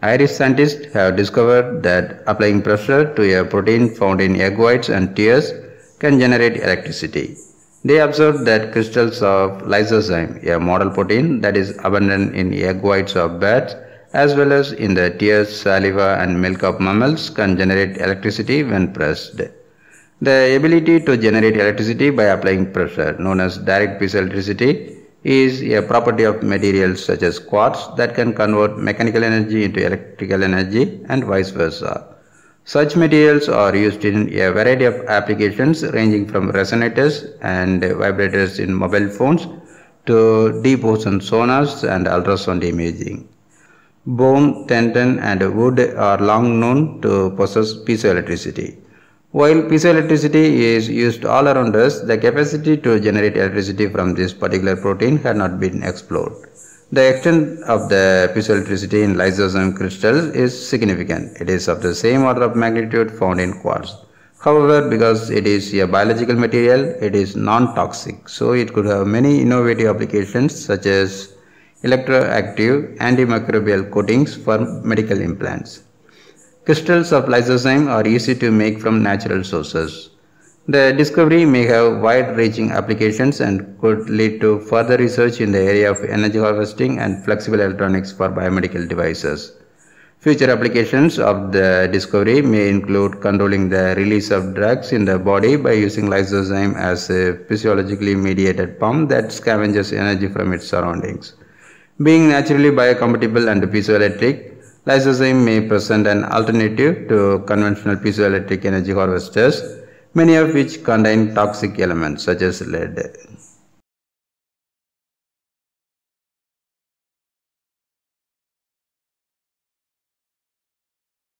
Irish scientists have discovered that applying pressure to a protein found in egg whites and tears can generate electricity. They observed that crystals of lysozyme, a model protein that is abundant in egg whites of bats as well as in the tears, saliva and milk of mammals can generate electricity when pressed. The ability to generate electricity by applying pressure, known as direct piezoelectricity, is a property of materials such as quartz that can convert mechanical energy into electrical energy and vice versa. Such materials are used in a variety of applications ranging from resonators and vibrators in mobile phones to deep ocean sonars and ultrasound imaging. Bone, tendon and wood are long known to possess piezoelectricity. While piezoelectricity is used all around us, the capacity to generate electricity from this particular protein had not been explored. The extent of the piezoelectricity in lysozyme crystals is significant. It is of the same order of magnitude found in quartz. However, because it is a biological material, it is non-toxic. So it could have many innovative applications such as electroactive antimicrobial coatings for medical implants. Crystals of lysozyme are easy to make from natural sources. The discovery may have wide-reaching applications and could lead to further research in the area of energy harvesting and flexible electronics for biomedical devices. Future applications of the discovery may include controlling the release of drugs in the body by using lysozyme as a physiologically mediated pump that scavenges energy from its surroundings. Being naturally biocompatible and piezoelectric, Lysozyme may present an alternative to conventional piezoelectric energy harvesters, many of which contain toxic elements such as lead.